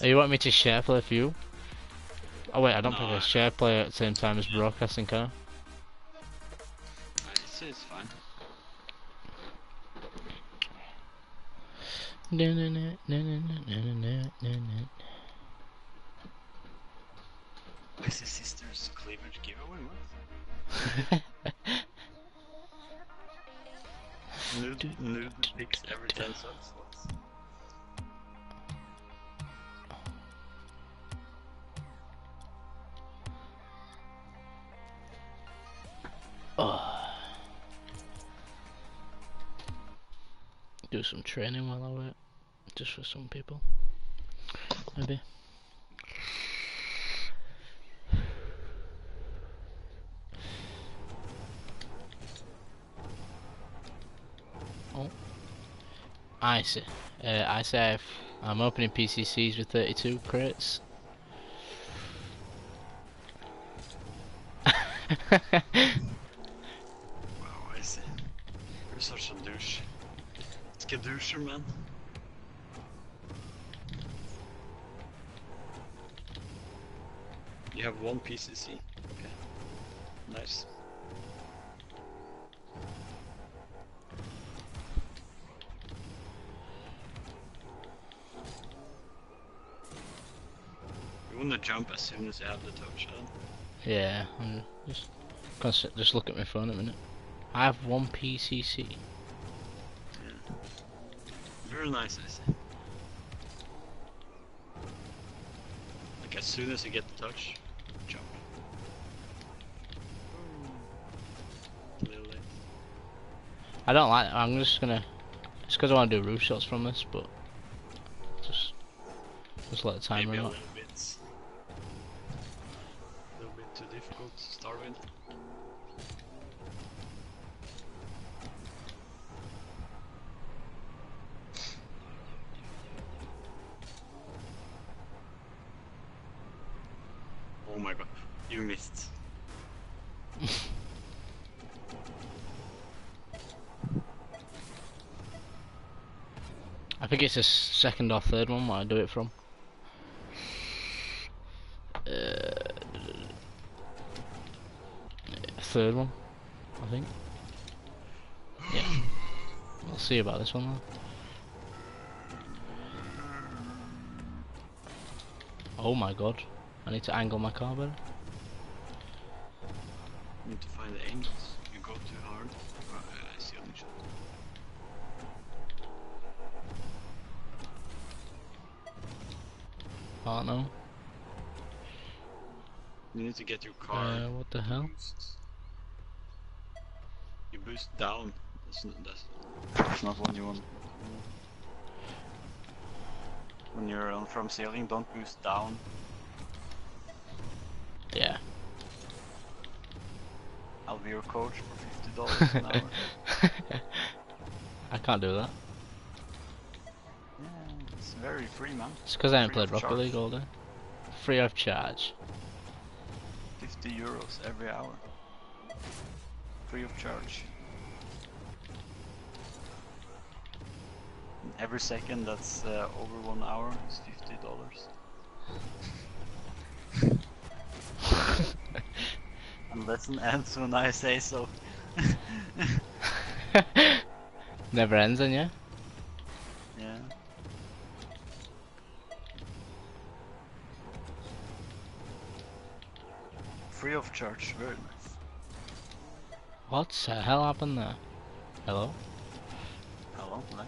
Oh, you want me to share play for you? Oh wait, I don't No, prefer I- share play at the same time as broadcasting, can I? It's, it's fine. Is his sister's cleavage giveaway? What? nude, nude pics every 10 subs. What's- Do some training while I wait. Just for some people. Maybe. Oh. I. Uh, I'm opening PCCs with 32 crits. Wow, I see. You're such a douche. Skadoocher, man. You have one PCC. Okay. Nice. Jump as soon as you have the touch, huh? yeah, I'm just, just look at my phone a minute. I have one PCC. Yeah. Very nice, I see. Like as soon as you get the touch, jump. A little late. I don't like. I'm just gonna. It's because I want to do roof shots from this, but just just let the time Maybe a run out. little bit. A little bit too difficult to start with. Oh my god, you missed. I think it's the second or third one where I do it from. Uh, third one, I think. Yeah. We'll see about this one though. Oh my god. I need to angle my car better. You need to get your car. Uh, what the hell? You boost down. That's not, that's, that's not what you want. When you're on from sailing, don't boost down. Yeah. I'll be your coach for fifty dollars an hour. I can't do that. Free, man. It's because I haven't played Rocket. League all day. Free of charge. Fifty euros every hour. Free of charge. And Every second that's uh, over one hour is fifty dollars. And lesson ends when I say so. Never ends, then? Yeah. Free of charge, very nice. What the hell happened there? Hello? Hello, hello.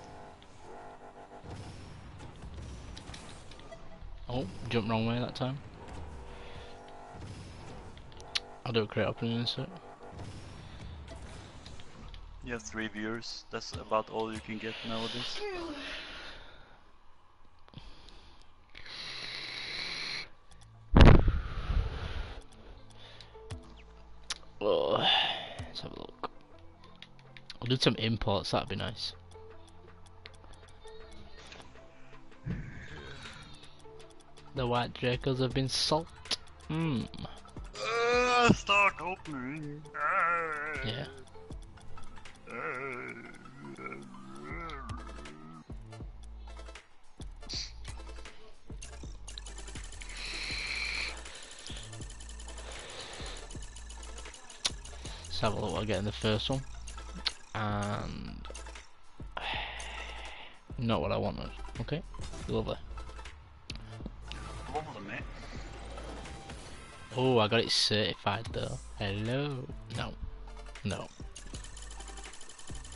Oh, jumped wrong way that time. I'll do a crate opening in a. You have three viewers, that's about all you can get nowadays. do some imports, that'd be nice. The white Dracos have been salt. Mmm. Uh, start opening. Uh, yeah. Let's have a look what I get in the first one. And not what I wanted. Okay, lovely. Lovely, mate. Oh, I got it certified though. Hello. No. No.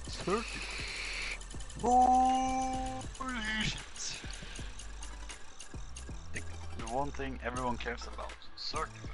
Certified. The, the one thing everyone cares about. Certified.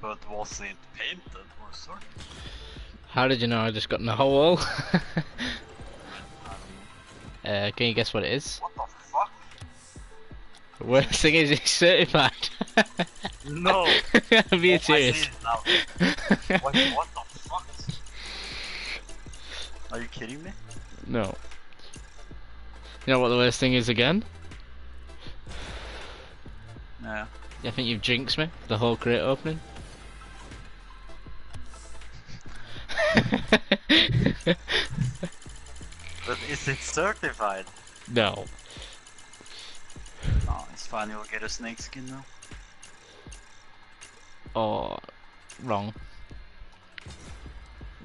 But was it painted or certified? How did you know I just got in the hole? Uh, can you guess what it is? What the fuck? The worst thing is it's certified. No! I'm being Oh, serious. it now. What, what the fuck? Are you kidding me? no. You know what the worst thing is again? Yeah. I think you've jinxed me. The whole crate opening. But is it certified? no. Oh, it's fine, you'll get a snake skin now. Oh, wrong.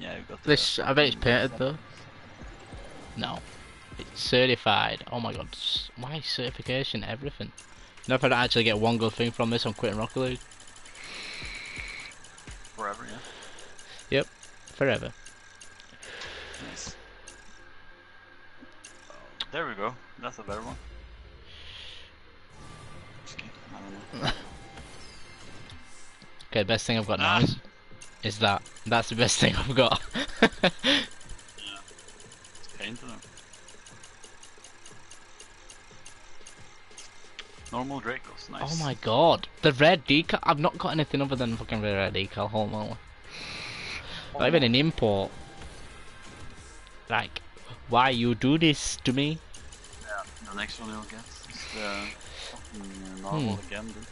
Yeah, you got the- This, I bet it's painted though. No. It's certified. Oh my god. Why certification? Everything. If I don't actually get one good thing from this, I'm quitting Rocket League. forever, yeah. Forever. Nice. Oh, there we go. That's a better one. Just kidding, I don't know. Okay, best thing I've got now Ah. is, is that. That's the best thing I've got. It's painted them. Normal Dracos, nice. oh my god. The red decal. I've not got anything other than fucking red decal. Hold on. Not even an import. Like, why you do this to me? Yeah, the next one you'll get is the fucking uh, normal Hmm. again, dude.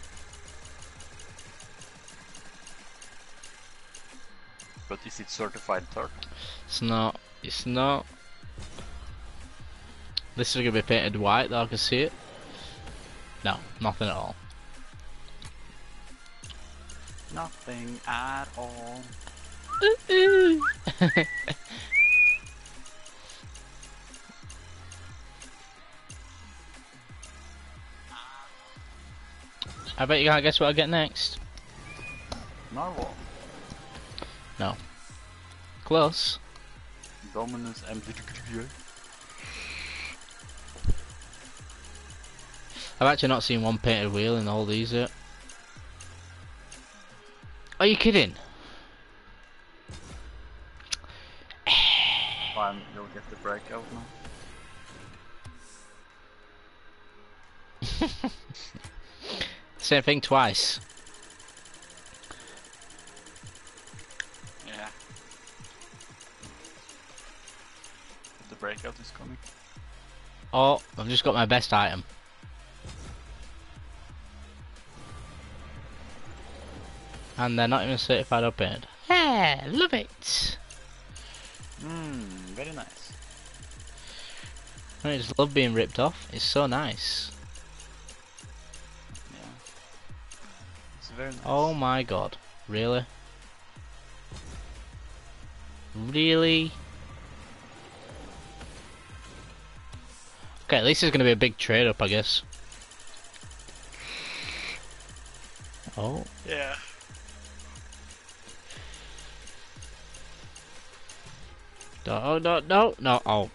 But is it certified turtle? It's not. It's not. This is gonna be painted white though, I can see it. No, nothing at all. Nothing at all. I bet you can't guess what I get next. Narwhal. No. Close. Dominus MDGGA. I've actually not seen one painted wheel in all these yet. Are you kidding? Get the breakout now. Same thing twice. Yeah. The breakout is coming. Oh, I've just got my best item. And they're not even certified or painted. Yeah, love it. Mmm, very nice. I just love being ripped off. It's so nice. Yeah. It's very nice. Oh my god. Really? Really? Okay, at least it's gonna be a big trade up, I guess. Oh, Yeah. no, no, no, no. Oh,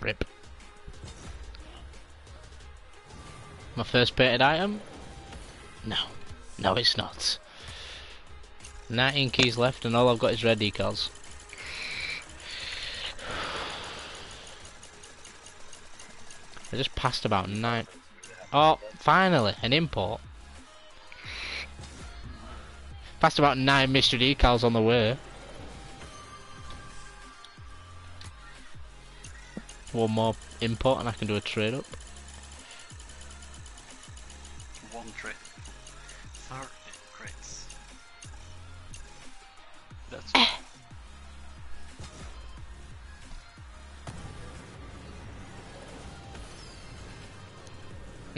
rip. My first painted item? No, no, it's not. 19 keys left, and all I've got is red decals. I just passed about nine. Oh, finally, an import. Passed about nine mystery decals on the way. One more import and I can do a trade up.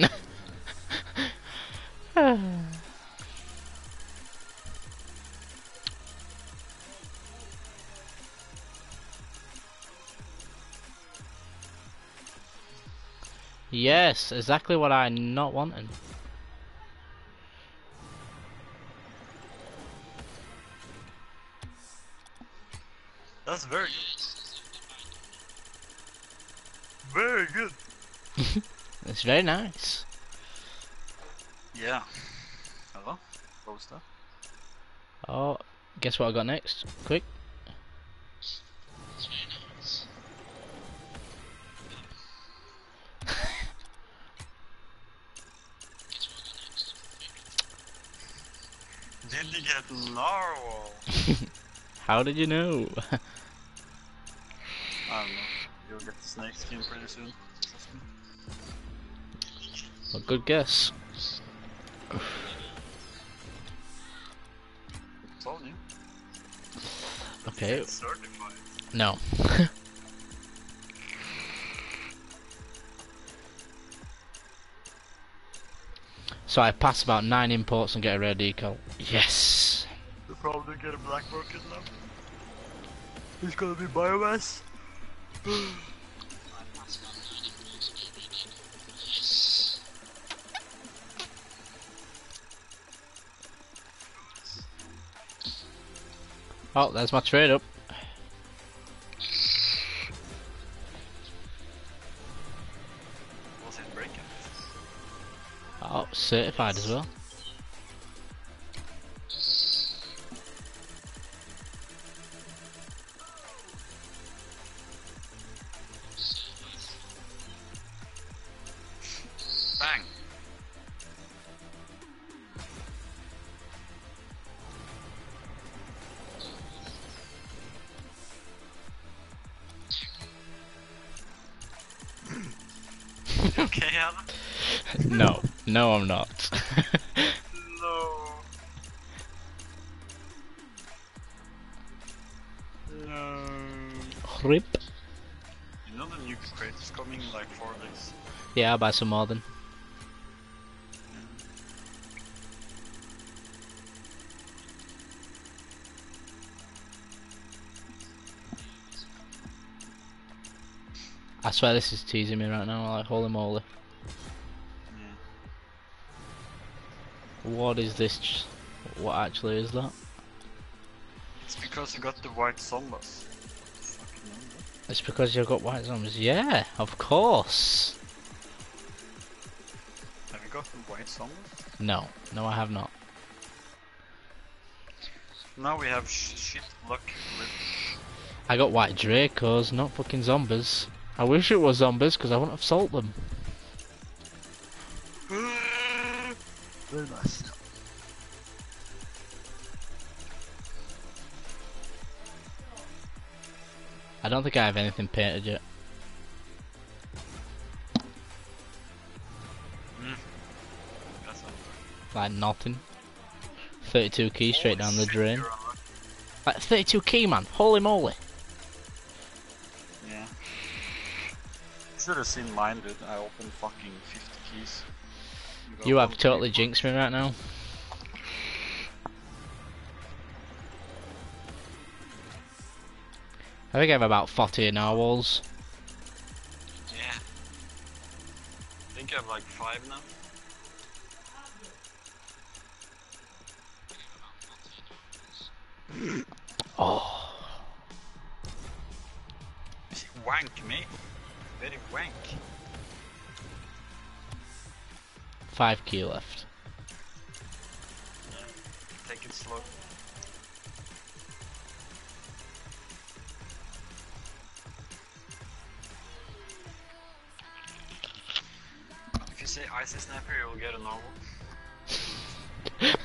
yes, exactly what I not wanting. That's. Very good. It's very nice. Yeah. Hello? What was that? Oh, guess what I got next? Quick. Did you get narwhal? How did you know? I don't know. You'll get the snake skin pretty soon. Trust me. a good guess. Told you. Okay. No. so I pass about nine imports and get a rare decal. Yes. You'll probably get a black bucket now. It's gonna be biomass. Oh, there's my trade up. Was it breaking? Oh, certified as well. okay, Adam? no, no, I'm not. No. No. Rip. You know the new crate is coming in like four days. Yeah, I'll buy some more then. Swear this is teasing me right now, like holy moly. Yeah. What is this? What actually is that? It's because you got the white zombies. It's because you've got white zombies. Yeah, of course. Have you got the white zombies? No, no, I have not. Now we have sh shit luck with I got white Dracos, not fucking zombies. I wish it was zombies because I wouldn't have sold them. I don't think I have anything painted yet. Not Like nothing. 32 keys straight down the drain. Like 32 key man, holy moly. Should have seen mine, dude. I opened fucking 50 keys. You have totally key. jinxed me right now. I think I have about 40 narwhals. Yeah. I think I have like five now. Oh, Wank, mate. Very wank. 5 key left. Take it slow. If you say icy sniper, you'll get a normal.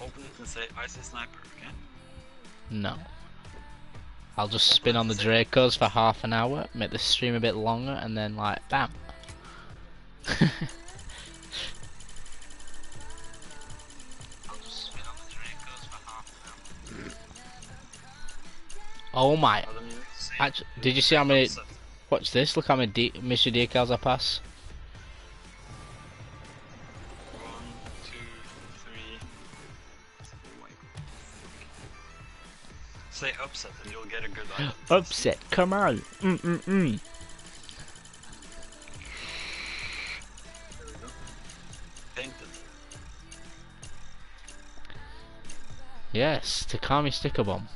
Open it and say icy sniper, okay? No. I'll just spin on the Dracos for half an hour, make the stream a bit longer, and then like, bam. oh my! Adam, you say Actu did you see how many? Watch this. Look how many de Mr. decals I pass. Upset you'll get a good item. Upset. Come on. Mm mm mm. There we go. Painted. Yes, Takumi sticker bomb.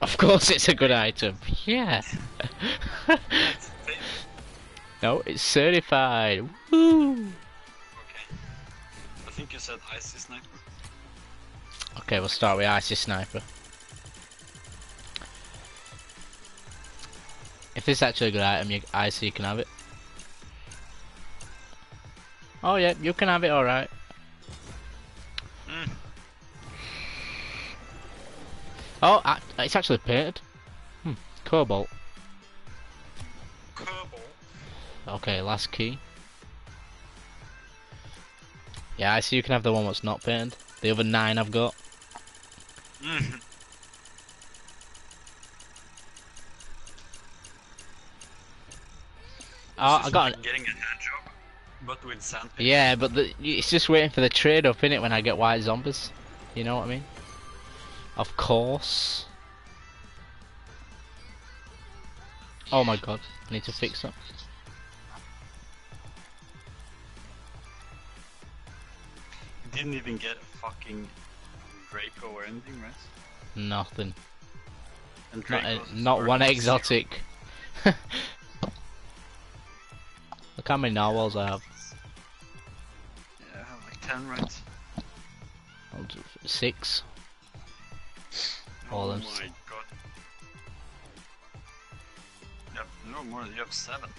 Of course, it's a good item. Yeah. No, it's certified. Woo. Okay. I think you said icy sniper. Okay, we'll start with Icy Sniper. If it's actually a good item, you, see you can have it. Oh yeah, you can have it, alright. Mm. Oh, it's actually painted. Hmm, Cobalt. Kerbal. Okay, last key. Yeah, I see you can have the one that's not painted. The other nine I've got. Mm. Oh, I got like getting a hand job, but with sandpaper. Yeah, but the, it's just waiting for the trade up, innit, when I get white zombies. You know what I mean? Of course. Oh my god, I need to fix that. Didn't even get a fucking Draco or anything, right? Nothing. And Not, a, not one exotic. Look how many narwhals I have. Yeah, I have like 10 right. I'll do Six. All oh them my god. You have no more, you have 7.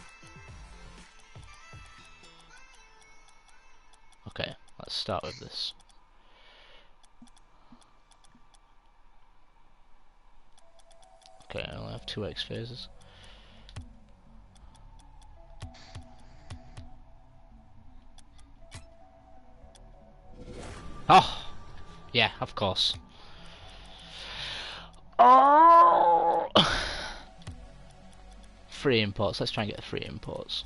Okay, let's start with this. Okay, I only have two X phases. Oh! Yeah, of course. Oh! Free imports, let's try and get free imports.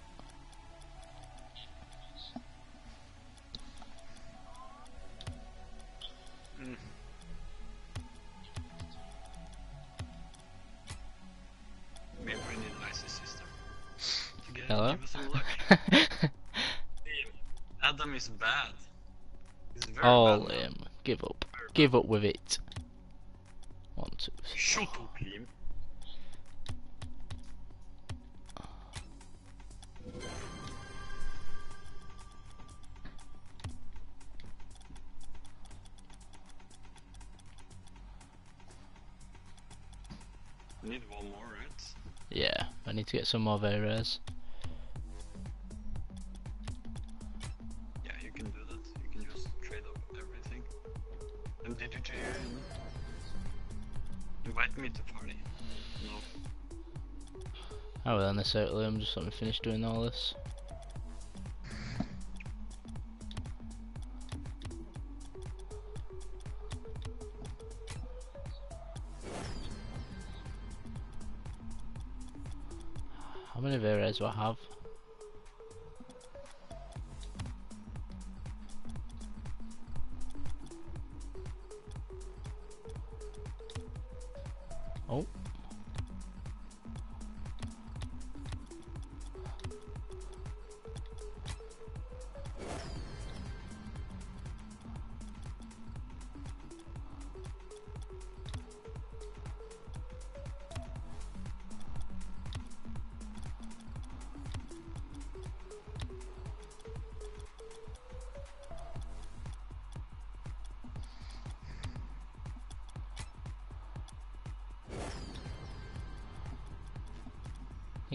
Mm. Maybe we need an IC system. To get, Hello? give us some luck. Adam is bad. He's very All bad. in. Give up. Give up with it. One, two, three. Shut up, Liam. Need one more, right? Yeah, I need to get some more very rares. Oh well, then this out I'm just let me finish doing all this. How many Veres do I have?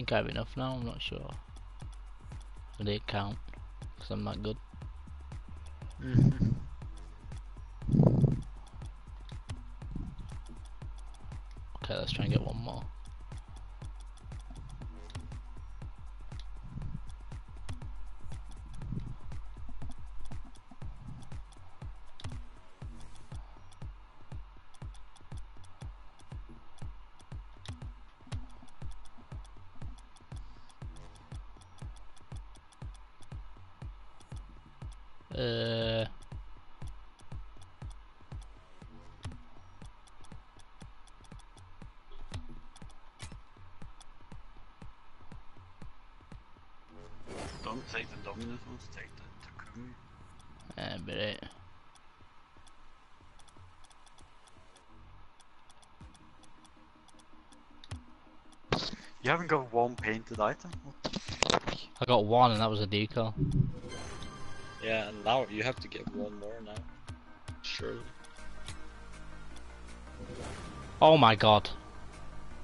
Think I have enough now, I'm not sure. I did count, because I'm not good. The dominant take the Takumi. But it. You haven't got one painted item? What the fuck? I got one, and that was a decal. Yeah, and now you have to get one more now. Surely. Oh my god.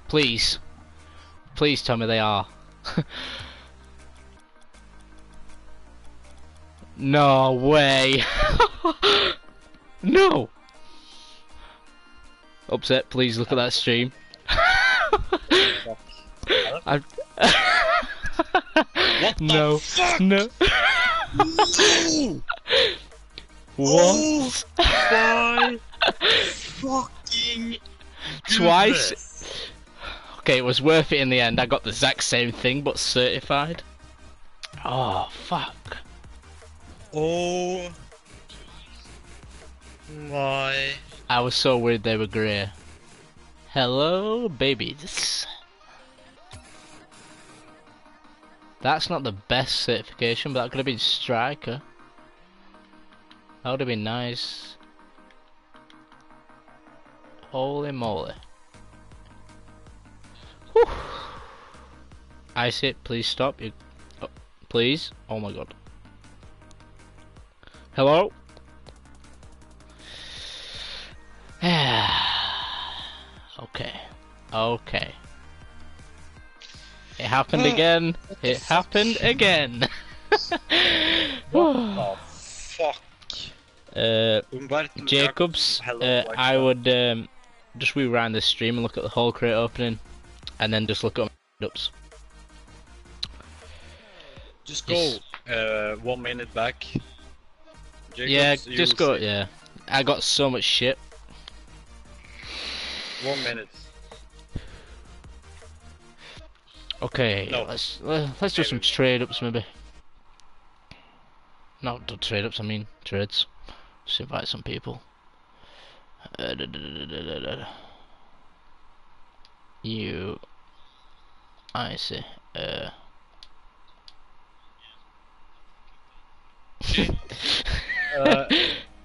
Please. Please tell me they are. no way. no. Upset, please look at that stream. I... What no. fuck? No. what? My fucking Twice? Okay, it was worth it in the end. I got the exact same thing, but certified. Oh, fuck. Oh my I was so worried they were grey. Hello, babies. That's not the best certification, but that could have been striker. That would have been nice. Holy moly. Whew. Ice it, please stop. You, oh, please. Oh my god. Hello. okay. Okay. It happened again. It happened again. what the fuck? uh, Jacobs, uh, I would um, just rewind the stream and look at the whole crate opening, and then just look at my ups. Just go uh, one minute back. Jacobs, yeah, just go. Yeah, I got so much shit. One minute. Okay, No. let's let's do some trade ups maybe. Not the trade ups. I mean trades. Let's invite some people. Uh, da, da, da. You. I see. Uh,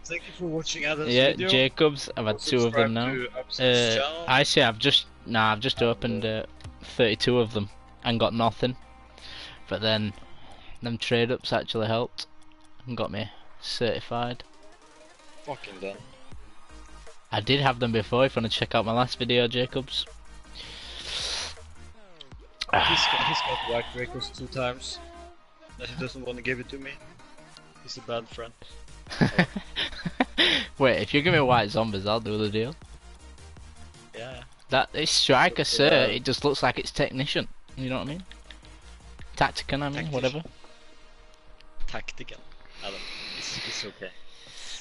thank you for watching Adam's yeah, video. Jacobs. I've had two of them now. Subscribe to Upset's Uh. I see. I've just nah. I've just opened uh, 32 of them and got nothing. But then, them trade ups actually helped and got me certified. Fucking done. I did have them before. If you want to check out my last video, Jacobs. He's got, he's got white breakers two times. And he doesn't want to give it to me. He's a bad friend. Wait, if you give me white zombies, I'll do the deal. Yeah. That is striker, sir. Yeah. It just looks like it's technician. You know what I mean? Tactican, I mean, Tactician. whatever. Tactical. It's, it's okay.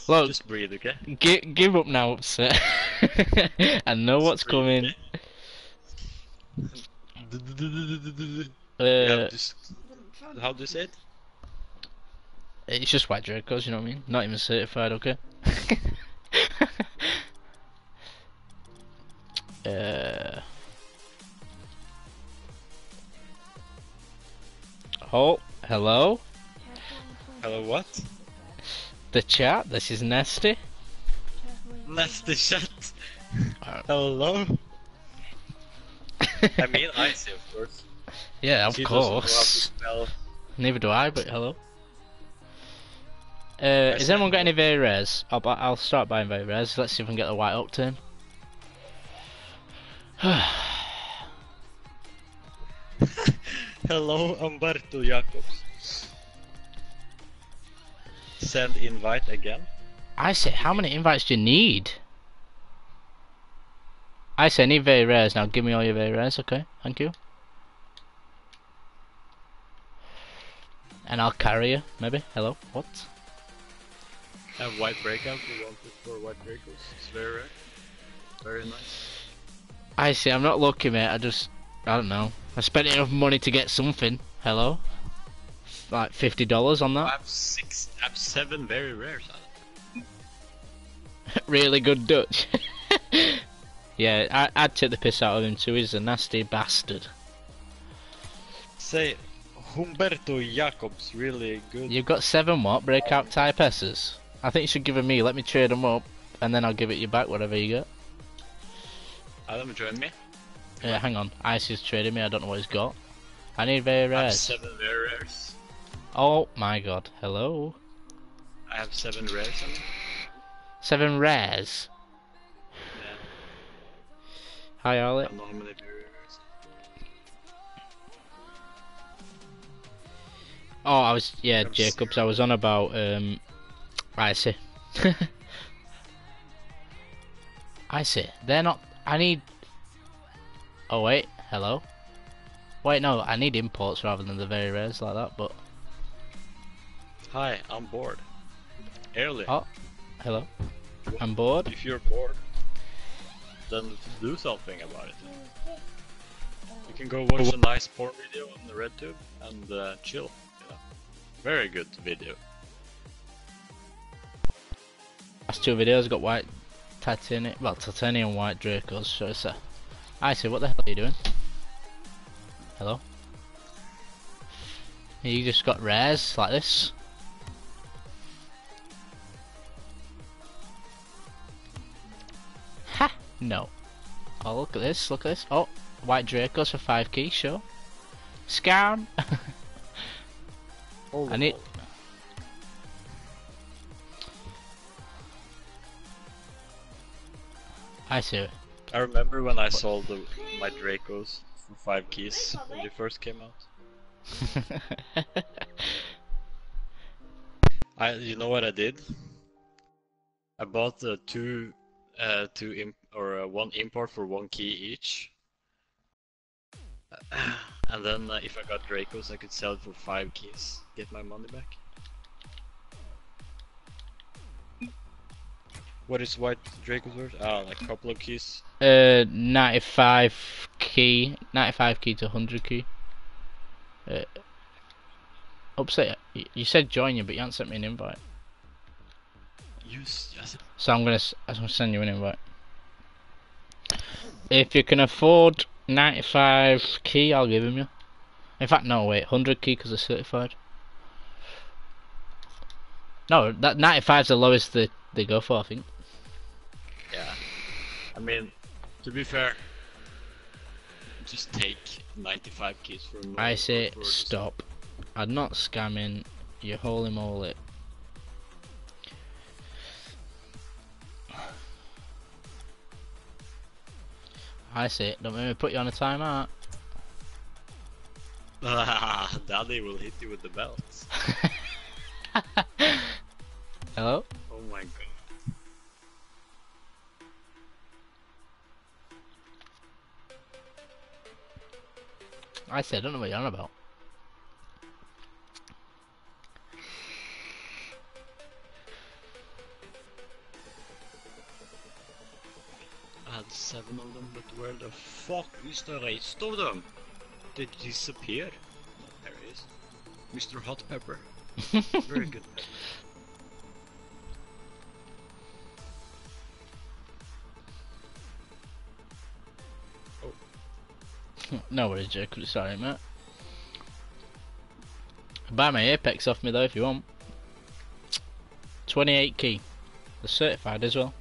Look, Just breathe, okay? gi- give up now, sir. I know what's breathe, coming. okay? Uh, to s- How do you say it? It's just white Dracos, you know what I mean? Not even certified, okay? uh. Oh, hello? Hello, what? The chat, this is Nasty. Nasty chat. Uh, Hello. I mean, I see, of course. yeah, of She doesn't know how to course. Neither do I, but hello. Uh, has anyone got any very rares? I'll, I'll start buying very rares. Let's see if we can get the white upturn. Hello, Umberto Jacobs. Send invite again. I say, how many invites do you need? I say, I need very rares. Now give me all your very rares, okay? Thank you. And I'll carry you, maybe. Hello? What? Have white breakout. We want it for white breakers. It's very rare. Very nice. I see, I'm not lucky, mate. I just, I don't know. I spent enough money to get something. Hello? like fifty dollars on that? I have six. I have seven very rares. really good Dutch. yeah, I, I'd take the piss out of him too. He's a nasty bastard. Say, Humberto Jacobs really good. You've got seven what breakout type S's. I think you should give them me. Let me trade them up, and then I'll give it you back whatever you get. Adam, join me. Yeah, hang on. Ice is trading me. I don't know what he's got. I need very rares. I have seven very rares. Oh my god. Hello. I have seven rares. I. Seven rares. Yeah, Hi, I Ollie. have not many very rares. Oh, I was yeah, Jacobs. I was on about um, Icy. see. They're not. I need. Oh wait. Hello. Wait, no. I need imports rather than the very rares like that. But Hi, I'm bored. Early. oh, hello. I'm bored. If you're bored, then do something about it. You can go watch a nice porn video on the RedTube and uh, chill. Know, very good video. Last two videos got white titanium, well titanium white Dracos. So it's a. Icy, what the hell are you doing? Hello. You just got rares like this. Ha! No. Oh, look at this, look at this. Oh, white Dracos for 5 keys, sure. Scam! I need. I see. I remember when I sold the, my Dracos for five keys when they first came out. I, you know what I did? I bought uh, two, uh, two imp or uh, one import for one key each. And then uh, if I got Dracos, I could sell it for five keys, get my money back. What is white Dracos worth? Ah, like a couple of keys. Uh, 95 key, 95 key to 100 key. Uh, upset. You said join you, but you haven't sent me an invite. Yes. So I'm gonna, s- I'm gonna send you an invite. If you can afford 95 key, I'll give him you. In fact, no, wait, 100 key because it's certified. No, that 95 is the lowest they, they go for, I think. Yeah. I mean, to be fair, just take 95 keys from. I say for- for- stop. I'm not scamming. You holy moly. I say don't make me put you on a timeout. Daddy will hit you with the belt. Hello? Oh my god. I said I don't know what you're on about. I had seven of them, but where the fuck is the rest of them? They disappear. There he is. Mr. Hot Pepper. Very good. No worries, Jake. Sorry, mate. Buy my Apex off me though if you want. 28 key. They're certified as well.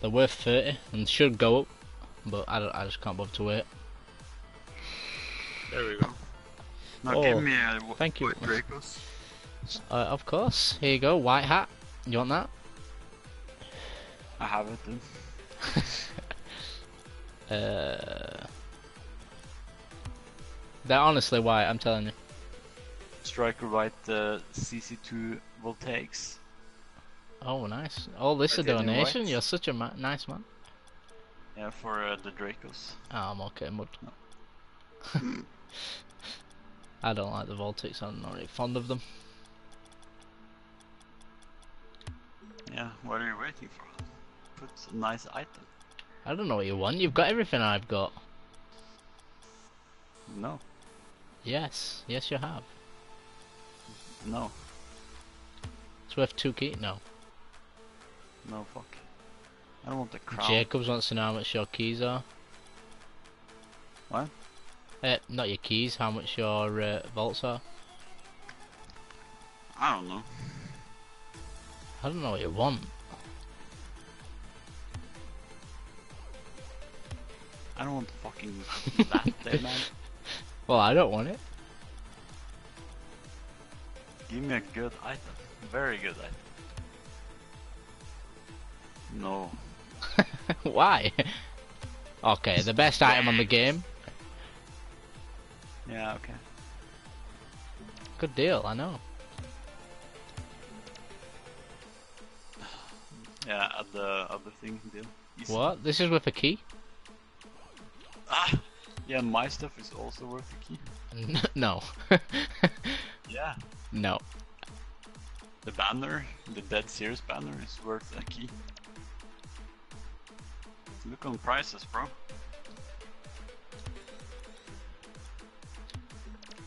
They're worth 30 and should go up, but I, I just can't bother to wait. There we go. Now Oh, give me a thank you. Uh, of course. Here you go, white hat. You want that? I have it then. Uh, they're honestly why I'm telling you. Striker white uh, CC2 voltaics. Oh, nice. Oh, this is a donation. You're such a ma- nice man. Yeah, for uh, the Dracos. Oh, I'm okay, mud. I don't like the Voltaics, I'm not really fond of them. Yeah, what are you waiting for? Put a nice item. I don't know what you want. You've got everything I've got. No, Yes, yes you have. no, It's worth two key. No. no, fuck. I don't want the crown. Jacobs wants to know how much your keys are. What? Uh, not your keys. How much your uh, vaults are. I don't know. I don't know what you want. I don't want the fucking that there, man. Well, I don't want it. Give me a good item. Very good item. No. Why? okay, the best item on the game. Yeah, okay. Good deal, I know. Yeah, add the other thing deal. What? This is with a key? Ah! Yeah, my stuff is also worth a key. N- no. Yeah. no. The banner, the Dead Series banner is worth a key. Look on prices, bro.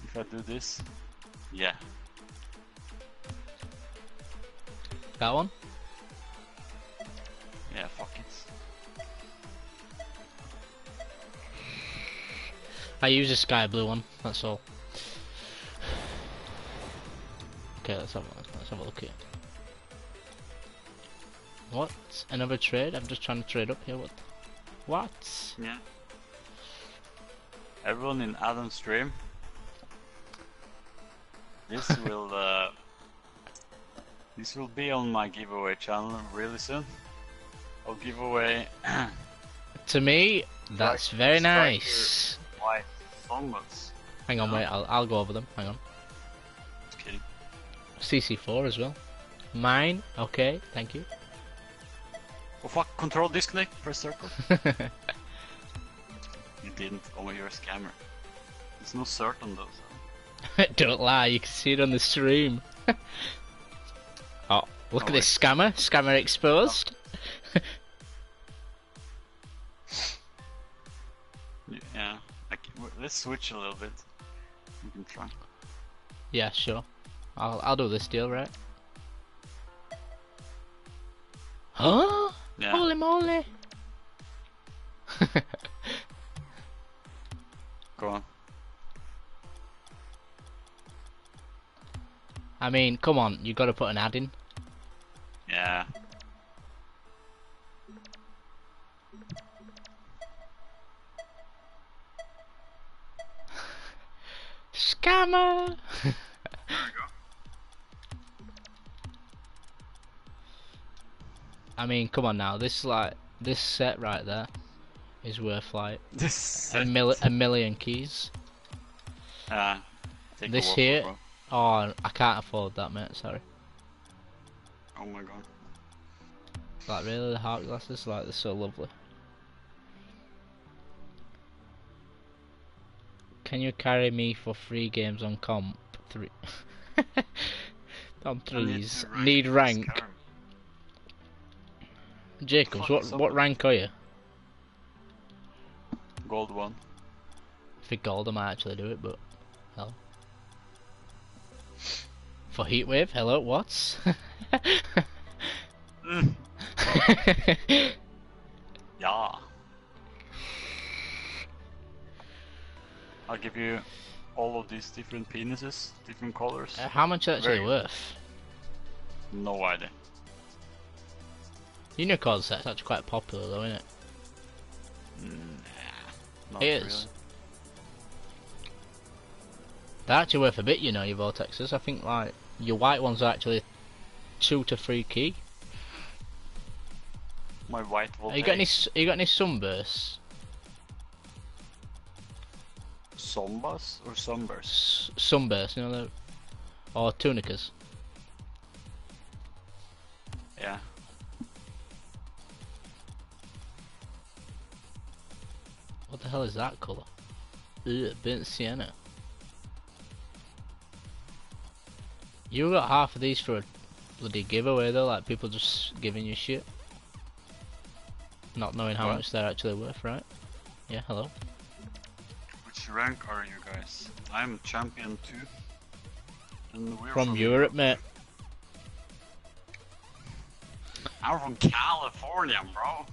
If I do this, yeah. That one? I use a sky blue one, that's all. Okay, let's have, a- let's have a look here. What? Another trade? I'm just trying to trade up here, what? What? Yeah. Everyone in Adam's stream. This will uh, this will be on my giveaway channel really soon. I'll give away To me, that's very nice. white songbots. Hang on, wait, I'll, I'll go over them. Hang on. Just. CC4 as well. Mine, okay, thank you. Oh fuck! Control disconnect. Press circle. you didn't. Oh, you're a scammer. There's no cert on those. Don't lie, you can see it on the stream. oh, look Oh, at this scammer. Scammer exposed. Oh. Yeah. I can, w- let's switch a little bit. We can try. Yeah, sure. I'll I'll do this deal, right? Huh? Yeah. Holy moly! Go on. I mean, come on, you got to put an ad in. Yeah. Scammer! I mean, come on now. This like this set right there is worth like This. a, mil- a million keys. Uh, take a This walk, here- bro. Oh, I can't afford that, mate. Sorry. Oh my god. Like really, the heart glasses, like they're so lovely. Can you carry me for three games on comp three? on I need threes. rank Need rank. Jacobs, Fuck what is what rank are you? Gold one. For gold, I might actually do it, but hell. For heatwave, hello, what? Mm. Yeah. I'll give you all of these different penises, different colors. Uh, How much are actually Very- worth? No idea. Unicorn set's actually quite popular though, isn't it? Nah, not It really. They're actually worth a bit, you know, your vortexes. I think like your white ones are actually two to three key. My white Have voltage. you got any? s- You got any sunbursts? Zombas or sunbursts? Sunbursts, you know, that? or tunicas. Yeah. What the hell is that colour? Ugh, burnt sienna. You got half of these for a bloody giveaway though, like people just giving you shit. Not knowing how What? much they're actually worth, right? Yeah, hello. Which rank are you guys? I'm champion two. And we're From Europe, mate. I'm from California, bro.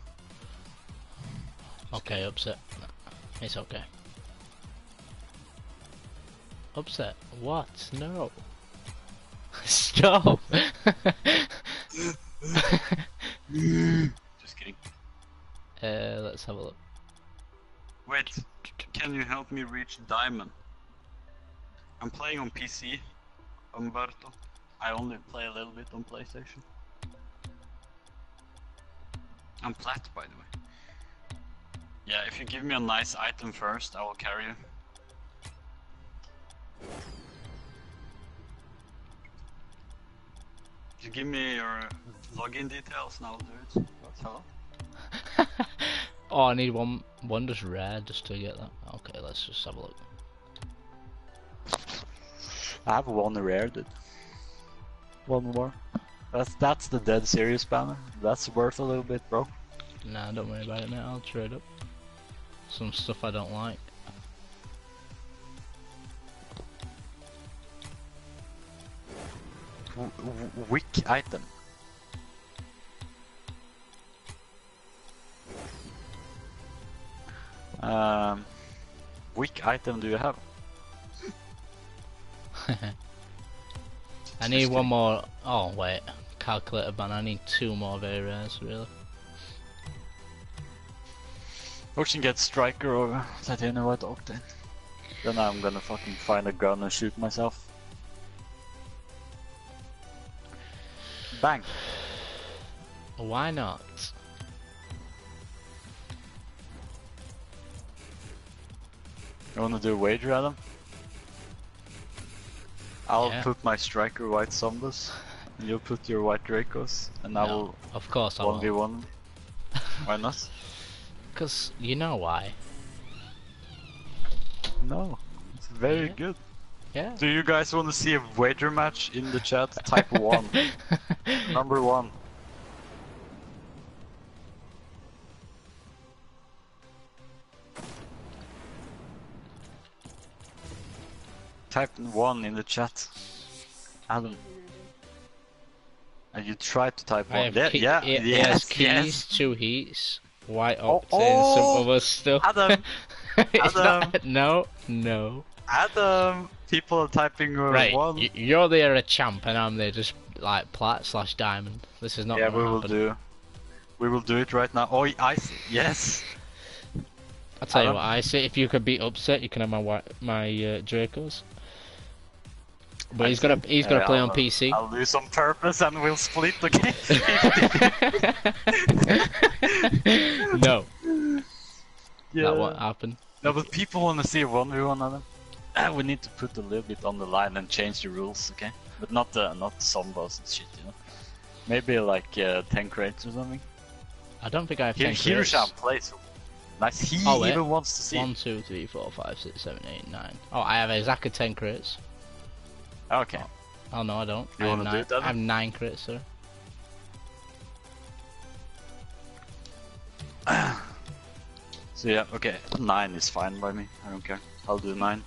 Okay, upset. It's okay. Upset? What? No. Stop! Just kidding. uh, let's have a look. Wait, can you help me reach diamond? I'm playing on PC, Umberto. I only play a little bit on PlayStation. I'm flat, by the way. Yeah, if you give me a nice item first, I will carry you. You give me your login details, do it. Hello? oh, I need one, one just rare just to get that. Okay, let's just have a look. I have one rare, dude. One more. That's that's the dead serious banner. That's worth a little bit, bro. Nah, don't worry about it, mate. I'll trade up. Some stuff I don't like. W- w- weak item. Um, weak item do you have? I need one more. Oh wait, calculator ban. I need two more very rares, really. Ocean get striker or titanium white octane. Then I'm gonna fucking find a gun and shoot myself. Bang. Why not? You wanna do a wager, Adam? I'll Yeah. put my striker white Zombas, and you'll put your white Dracos, and I will of course I 1v1. won't. Why not? Because you know why. No. It's very Yeah. good. Yeah. Do you guys want to see a wager match in the chat? Type 1. Number 1. Type 1 in the chat. Adam. And you tried to type I 1. have Yeah, yeah, yes, has keys, yes. two heats, white Oh, octane, some oh, other stuff. Adam, Adam. not- no, no. Adam! People are typing Right, 1. you're there a champ and I'm there just like plat slash diamond. This is not yeah, we will happen. do. We will do it right now. Oh, I see. Yes. I'll tell you what, I say if you could be upset, you can have my white, my uh, Dracos. But he's gonna he's gonna Yeah, play I'll- on PC. I'll do on purpose and we'll split the game. no, yeah. that won't happen. No, but people want to see 1v1 of them. Ah, we need to put a little bit on the line and change the rules, okay? But not uh, not Zombas and shit, you know. Maybe like uh, 10 crates or something. I don't think I have Here, 10 crates. Hirosham plays. Nice. He Oh, even wants to see. One, two, three, four, five, six, seven, eight, nine. Oh, I have exactly 10 crates. Okay. Oh. oh no, I don't. You I have wanna do nine. it, I have nine crits, sir. So yeah, okay. 9 is fine by me. I don't care. I'll do 9.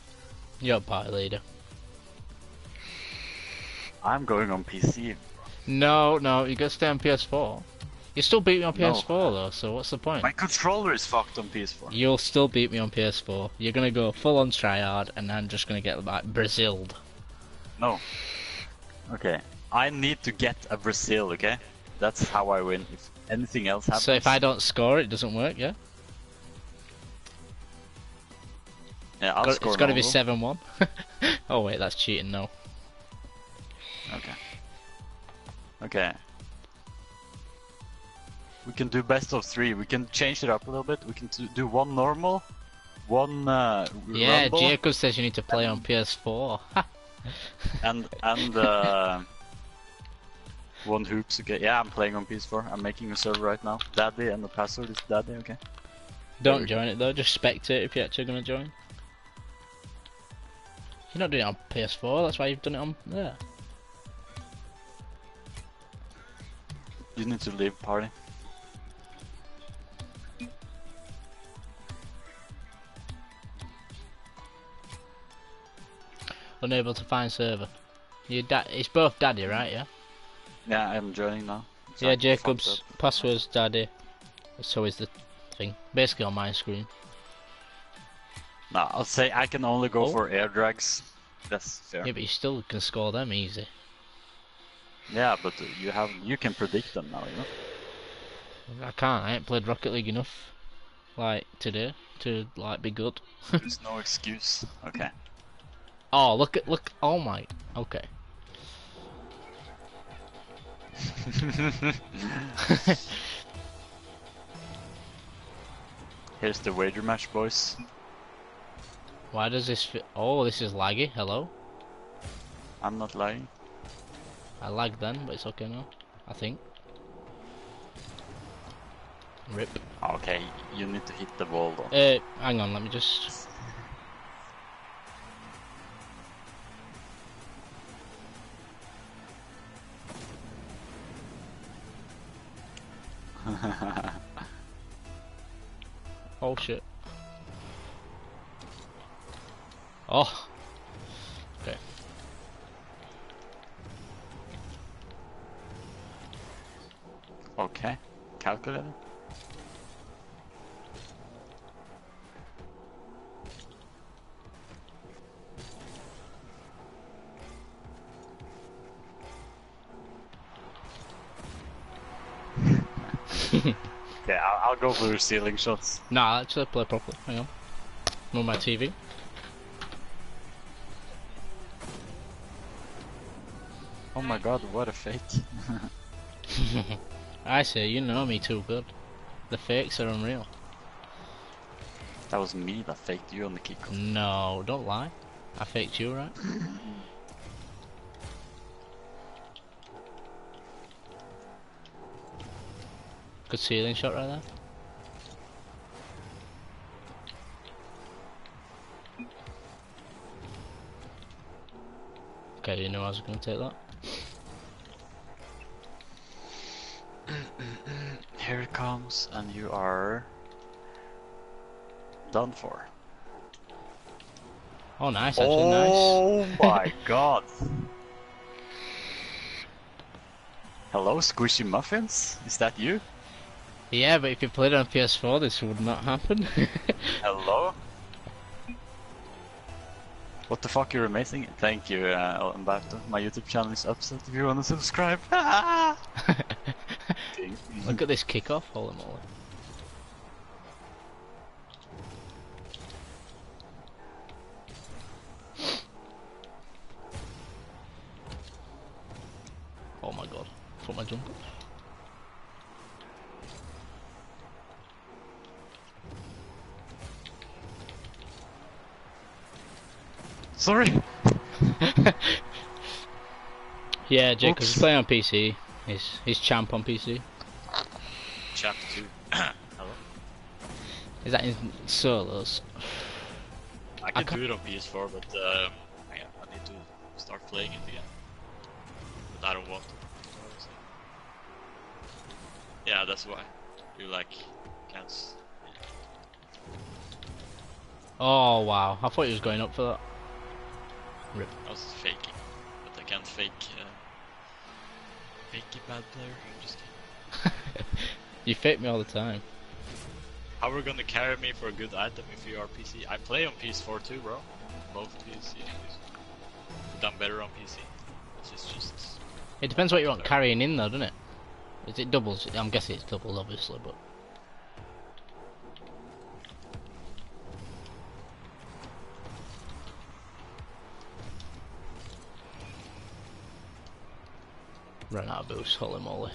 You're a party leader. I'm going on PC. No, no, you gotta stay on PS4. You still beat me on PS4 though, so what's the point? My controller is fucked on PS4. You'll still beat me on PS4. You're gonna go full on tryhard, and I'm just gonna get like Braziled. No. Okay. I need to get a Brazil, okay? That's how I win. If anything else happens. So if I don't score, it doesn't work, yeah? Yeah, I'll Got- score it's gotta be 7 1. oh, wait, that's cheating, no. Okay. Okay. We can do best of three. We can change it up a little bit. We can do one normal, one uh, Yeah, rumble, Jacob says you need to play on PS4. and and uh, one hoops. Okay, yeah, I'm playing on PS4. I'm making a server right now. Daddy and the password is Daddy. Okay. don't join it though, just spectate if you're actually gonna join. You're not doing it on PS4, that's why you've done it on there. You need to leave party. Unable to find server. Your da- it's both daddy, right? Yeah. Yeah, I'm joining now. So yeah, I can fuck Jacob's password's daddy. So is the thing. Basically on my screen. No, I'll say I can only go Oh. for air drags. That's fair. Yeah, but you still can score them easy. Yeah, but you have you can predict them now, you know. I can't. I ain't played Rocket League enough, like today, to like be good. There's no excuse. Okay. Oh, look at look. Oh my. Okay. Here's the wager match, boys. Why does this fit? Oh, this is laggy. Hello. I'm not lying. I lagged then, but it's okay now. I think. Rip. Okay, you need to hit the ball though. Uh, hang on. Let me just. Oh shit. Oh. Okay. okay. Calculator. Okay, I'll, I'll go for the ceiling shots. Nah, actually play properly. Hang on. I'm on my TV. Oh my god, what a fake. I say, you know me too good. The fakes are unreal. That was me that faked you on the kick. No, don't lie. I faked you, right? Good ceiling shot right there. Okay, you know I was gonna take that. Here it comes, and you are done for. Oh, nice, actually, oh nice. oh my god! Hello, Squishy Muffins? Is that you? Yeah, but if you played on PS4, this would not happen. Hello? What the fuck, you're amazing. Thank you, uh, Umberto. My YouTube channel is upset if you wanna subscribe. Look at this kickoff, holy moly. Sorry! Yeah, Jacob's Oops. playing on PC. He's he's champ on PC. Chapter 2. Hello? Is that in solos? I I can ca- do it on PS4, but um, I, I need to start playing it again. But I don't want to. obviously. Yeah, that's why. You like can't. Oh wow, I thought he was going up for that. I was faking, but I can't fake. Uh, fake a bad player. I'm just kidding. You fake me all the time. How are you gonna carry me for a good item if you are PC? I play on PS4 too, bro. Both PC and PC. I'm better on PC. It's just, just It depends what you want carrying in though, doesn't it? Is it doubles? I'm guessing it's doubles obviously, but Run out of ah, boost, holy moly.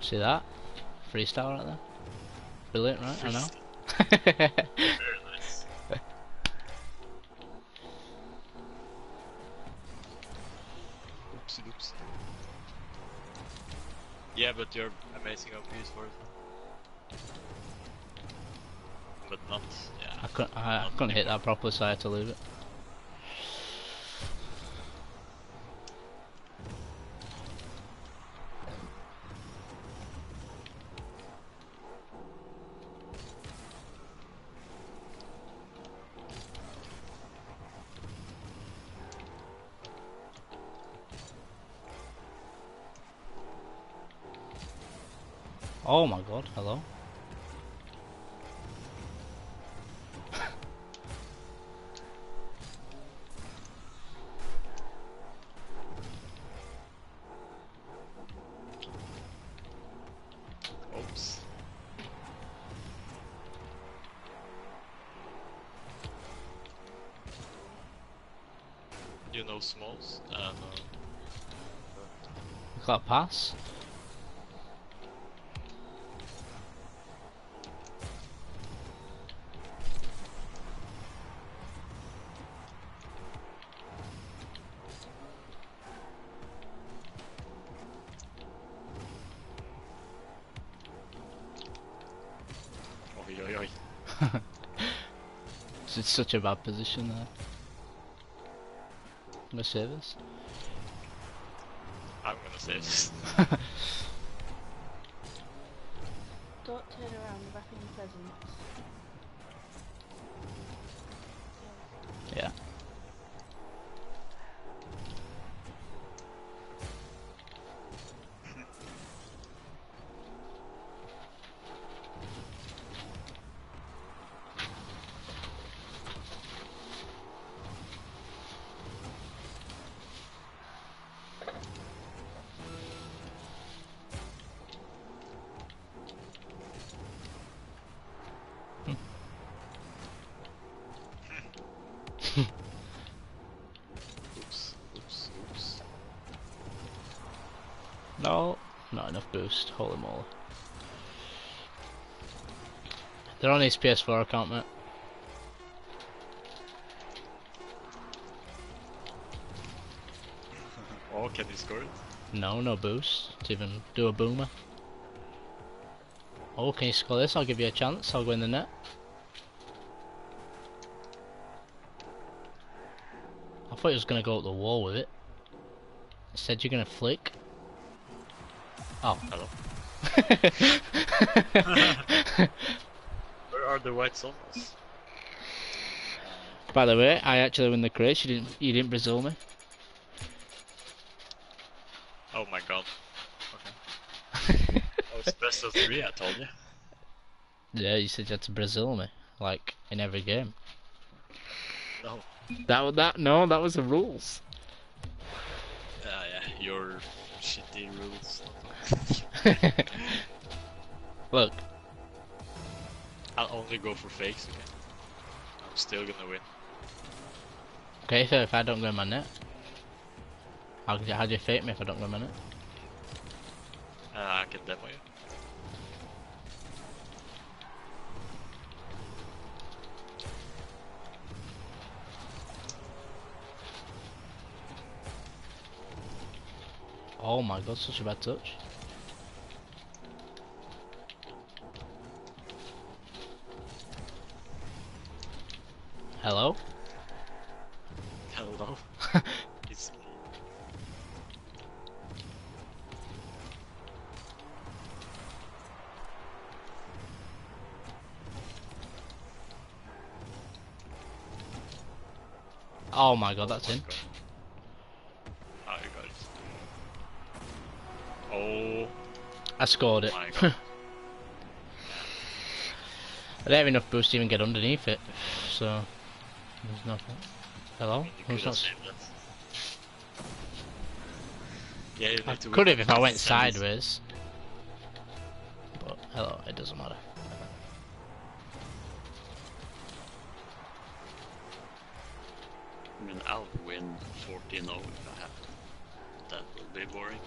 See that? Freestyle right there. Brilliant, right? I know. Yeah, but you're amazing on PS4 as. But not, yeah. I couldn't, I couldn't hit that properly, so I had to leave it. Pass? It's such a bad position there. Gonna save this. Don't turn around, wrapping presents. Boost. Holy moly. They're on his PS4 account, mate. Oh, can he score it? No, no boost to even do a boomer. Oh, can you score this? I'll give you a chance. I'll go in the net. I thought he was going to go up the wall with it. Instead, you're going to flick. Oh. Hello. Where are the white souls? By the way, I actually won the craze. You didn't. You didn't Brazil me. Oh my god. Okay. oh, it's best of three, I told you. Yeah, you said you had to Brazil me, like in every game. No. That that no, that was the rules. Uh, yeah, your shitty rules. Look, I'll only go for fakes again. I'm still gonna win. okay, so if I don't go in my net, how how do you fake me if I don't go in my net? Uh, I can demo you. Oh my god, such a bad touch. Hello? Hello. it's me. Oh my god, that's in. I scored it. Oh I don't have enough boost to even get underneath it, so there's nothing. Hello? Who's not- that. Yeah, I could have if I went sideways. But hello, it doesn't matter. I mean, I'll win 14 0 if I have to. That will be boring.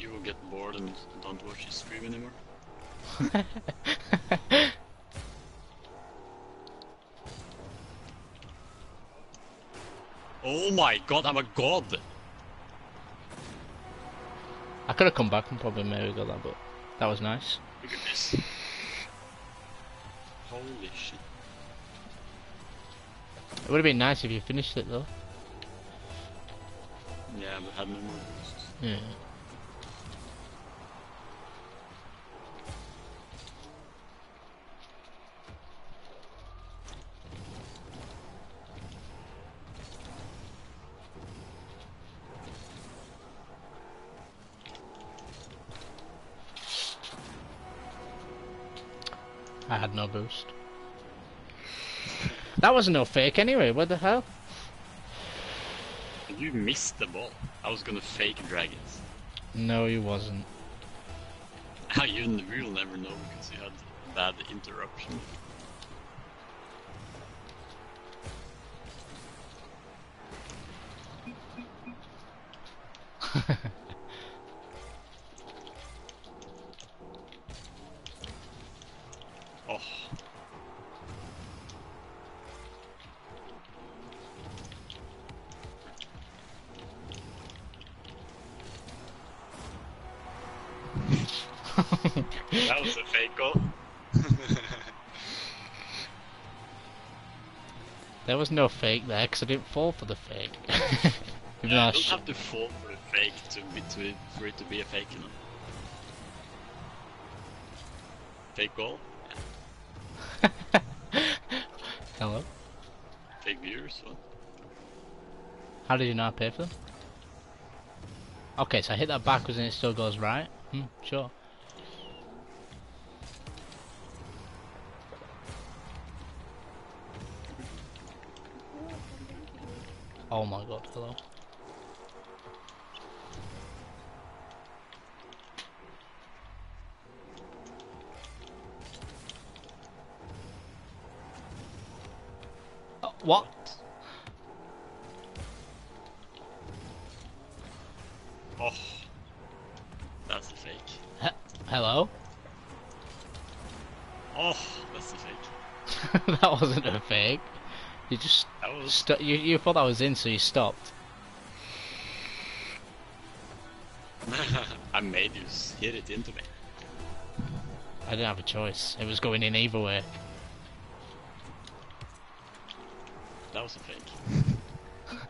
You will get bored and don't watch his stream anymore. Oh my god, I'm a god! I could have come back and probably maybe got that, but that was nice. Look at this. Holy shit. It would have been nice if you finished it though. Yeah, but had no more. Yeah. I had no boost. That was no fake anyway, what the hell? You missed the ball. I was gonna fake dragons. No, you wasn't. How you will never know because you had bad interruption. There was no fake there because I didn't fall for the fake. Even though Yeah, you don't have to fall for a fake to be to for it to be a fake, you know. Fake goal, Hello? fake viewers. What? How did you not pay for them? Okay, so I hit that backwards and it still goes right? Hmm, sure. Hello. Uh, what? Oh, that's a fake. Hello? Oh, that's a fake. that wasn't a fake. You just That was stu- you you thought I was in, so you stopped. I made you s- hit it into me. I didn't have a choice. It was going in either way. That was a fake.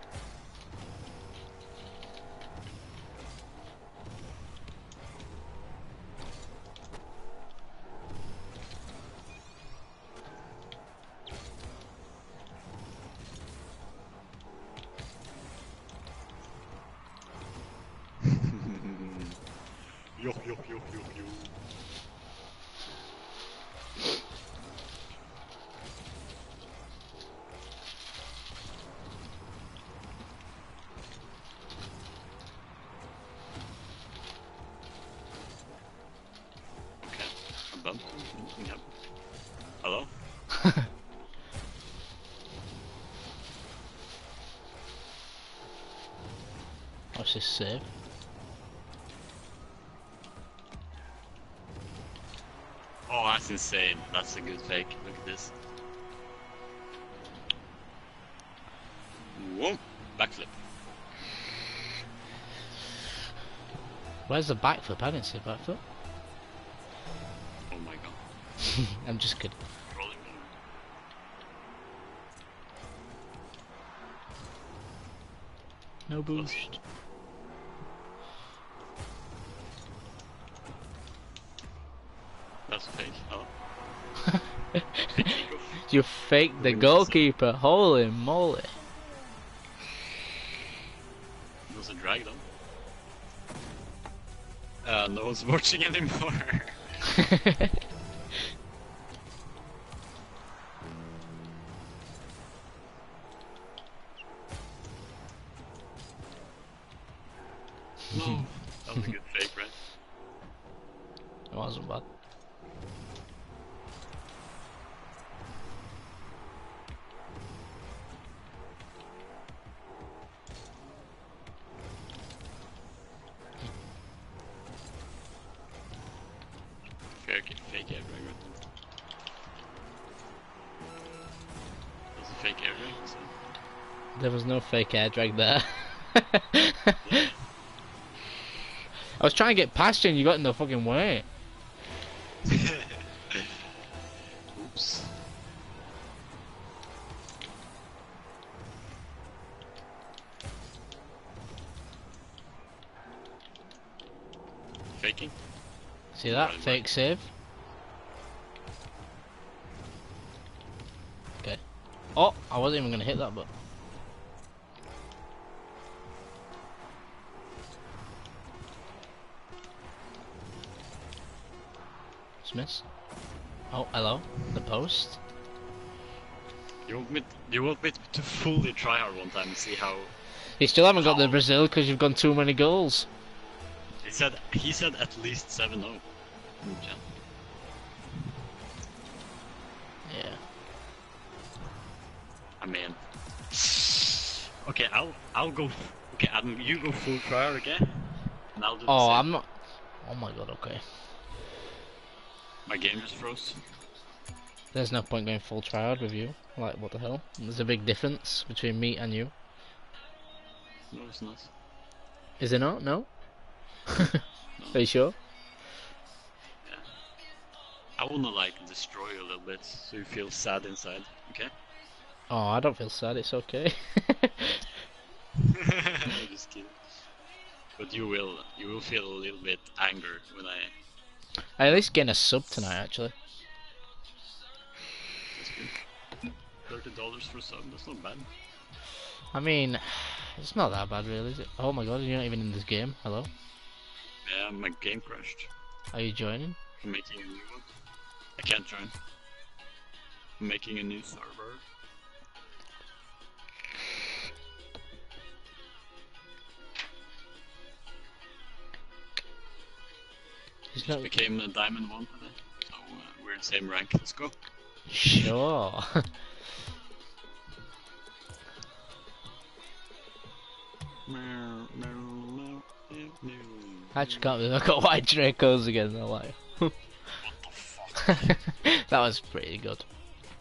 save? Oh, that's insane. That's a good fake. Look at this. Whoa! Backflip. Where's the backflip? I didn't see a backflip. Oh my god. I'm just kidding. No boost. You faked the Wait, goalkeeper. Holy moly. It was a drag though. Uh, no one's watching anymore. Fake, right? That was a fake air drag, so. There was no fake air drag there. I was trying to get past you and you got in the fucking way. That? Fake save. Okay. Oh, I wasn't even gonna hit that, but miss. Oh, hello. The post. You want me? You want me to fully try hard one time and see how? You still haven't got the Brazil because you've gone too many goals. He said. He said at least oh. 7-0. In. Yeah. I mean. Okay, I'll I'll go. Okay, Adam, you go full try again, And I'll do the Oh, same. I'm not. Oh my god. Okay. My game just froze. There's no point going full tryhard with you. Like, what the hell? There's a big difference between me and you. No, it's not. Is it not? No? Are you sure? I wanna like destroy you a little bit, so you feel sad inside. Okay? Oh, I don't feel sad. It's okay. I'm just kidding. But you will, you will feel a little bit anger when I. I at least gain a sub tonight, actually. That's good. Thirty dollars for a sub. That's not bad. I mean, it's not that bad, really, is it? Oh my god, you're not even in this game. Hello? Yeah, my game crashed. Are you joining? I'm making a new. I can't join. I'm making a new server. Just not. became a diamond one today. So uh, we're in the same rank. Let's go. Sure. I actually can't believe I got white Dracos again. No lie. that was pretty good.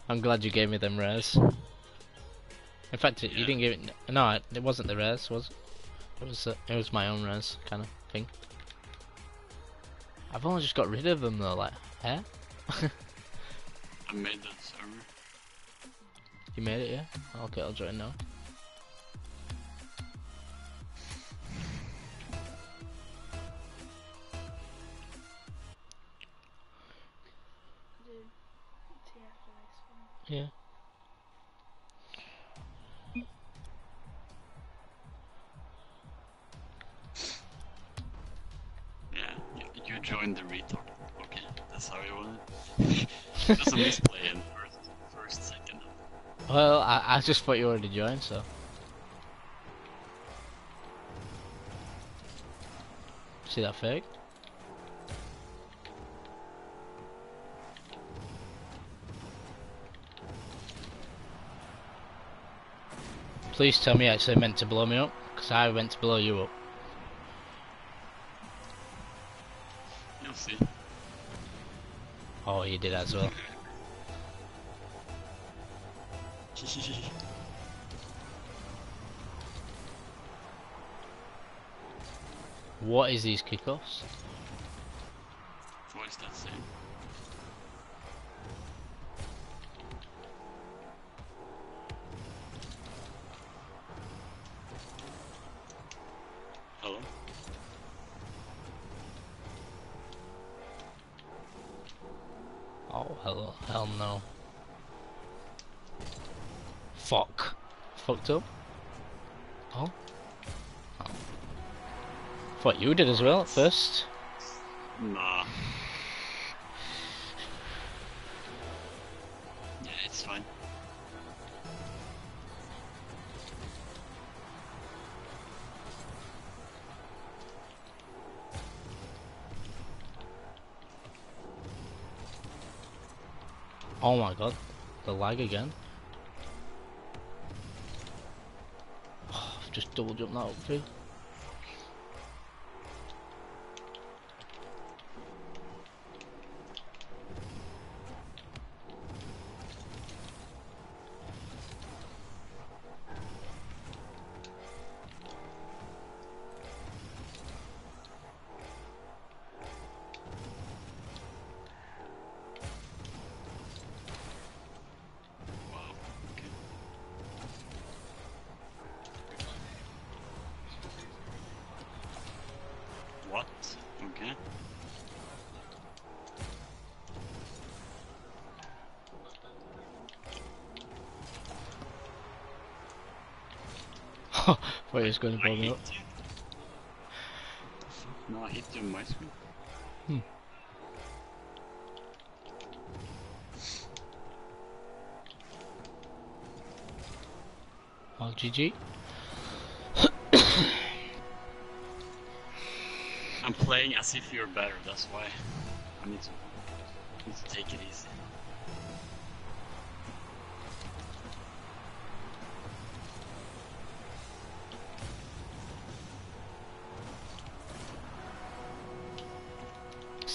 I'm glad you gave me them rares. In fact, you didn't give it. No, it- it wasn't the rares, was it? It was. Uh, it was my own rares kind of thing. I've only just got rid of them though. Like, eh? I made that server. You made it, yeah? Okay, I'll join now. I, I just thought you already joined, so. See that fake? Please tell me you actually meant to blow me up, because I went to blow you up. You'll see. Oh, you did as well. What is these kickoffs? Voice that same. Hello? Oh, hell, hell no. Fuck. Fucked up? Oh. Thought you did as well at first. Nah. Yeah, it's fine. Oh my god. The lag again. Oh, I've just double jumped that up too. always going to up. No, I hate your mice. Hmm. Well, GG. I'm playing as if you're better, that's why. I need to, I need to take it easy.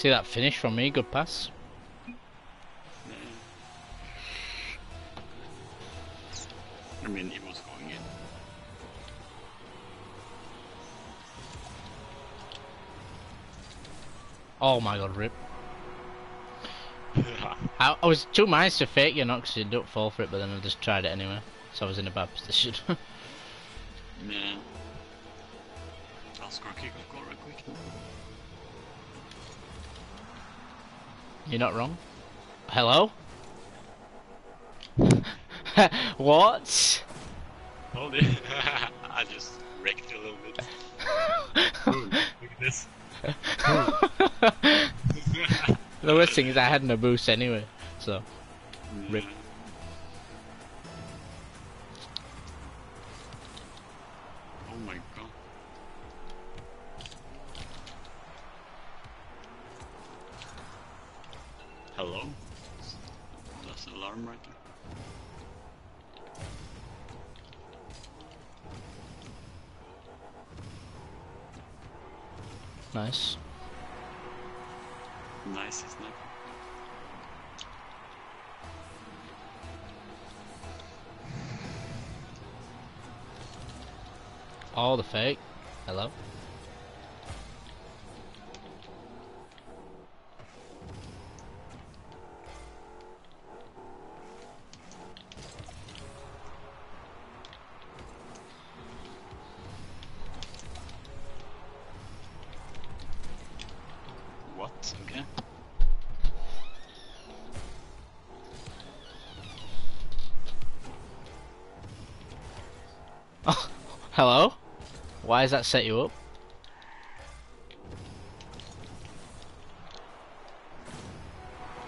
See that finish from me? Good pass. I mean, it was going in. Oh my god, rip. I, I was two minds to fake you, not because you don't fall for it, but then I just tried it anyway. So I was in a bad position. yeah. I'll score a kick off goal real quick. You're not wrong. Hello? what? Hold it. I just wrecked a little bit. Ooh, look at this. the worst thing is I had no boost anyway, so. Mm. Rip. Why does that set you up?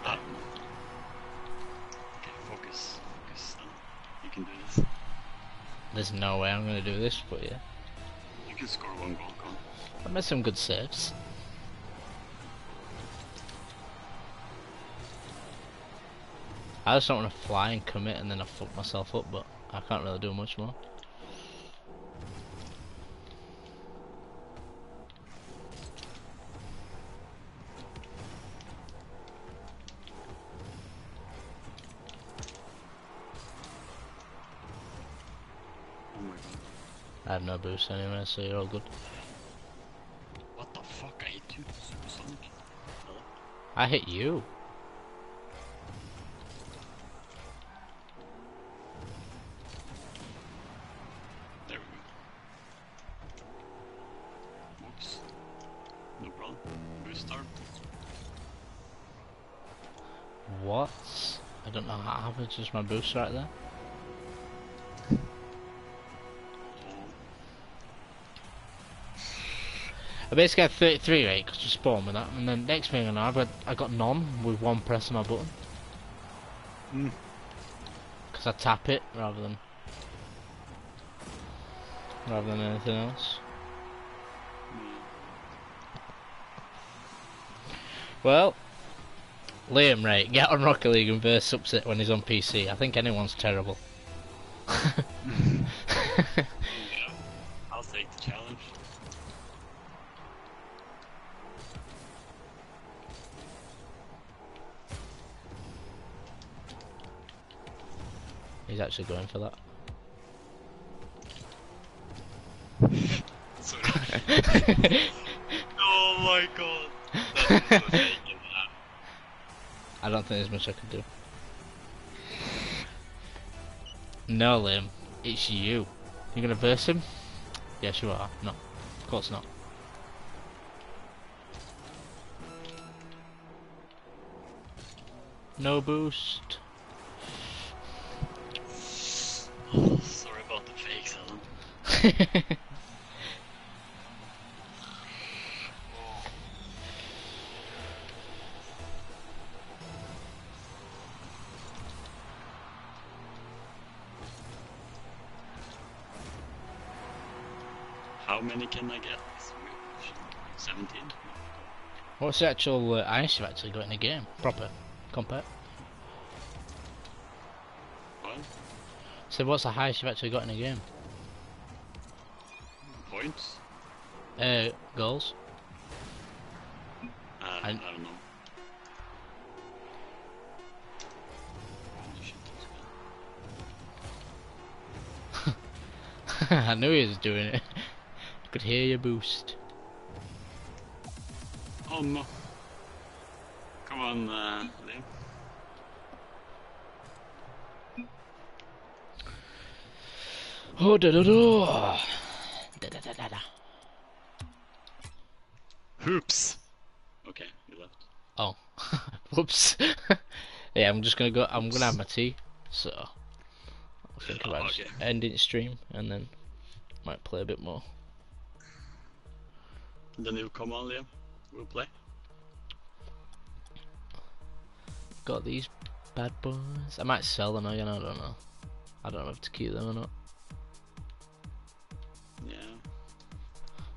I. Okay, focus. Focus. You can do this. There's no way I'm gonna do this, but yeah. You can score one goal, Con. I made some good saves. I just don't want to fly and commit and then I fuck myself up, but I can't really do much more. I have no boost anyway, so you're all good. What the fuck? I hit you. Supersonic. Hello? I hit you. There we go. Whoops. No problem. Boost start. What? I don't know how happened, just my boost right there. I basically had 33 right because you spawned with that, and then next thing I know, I've got, I got none with one press on my button. Hmm. Because I tap it rather than rather than anything else. Well, Liam, right, get on Rocket League and verse upset when he's on PC. I think anyone's terrible. actually going for that. Oh my god. That was so taken. I don't think there's much I can do. No, Liam, it's you. You're gonna verse him? Yes, you are. No, of course not. No boost. How many can I get? 17? What's the actual uh, ice you've actually got in the game? Proper compare. What? So what's the highest you've actually got in the game? Points? Uh, goals. Uh, I- I, don't know. I knew he was doing it. I could hear your boost. Oh no. Come on, uh, Liam. Oh da da da. Da gonna go. I'm gonna have my tea. So I'll think Oh, about just okay. ending stream and then might play a bit more. And Then you come on, Liam. We'll play. Got these bad boys. I might sell them again. I don't know. I don't know if to keep them or not. Yeah.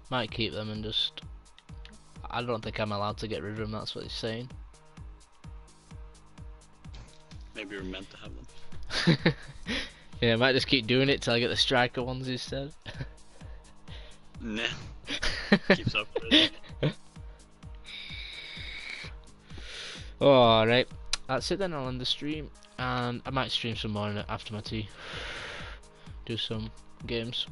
Might keep them and just. I don't think I'm allowed to get rid of them. That's what he's saying. Maybe you're meant to have them. yeah, I might just keep doing it till I get the striker ones instead. Nah. Keeps up with it. Alright, that's it then. I'll end the stream, and I might stream some more after my tea. Do some games.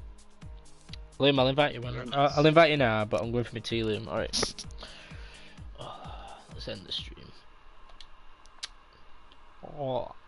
Liam, I'll invite you. When I'll. I'll invite you now, but I'm going for my tea, Liam. Alright. let's end the stream. Oh.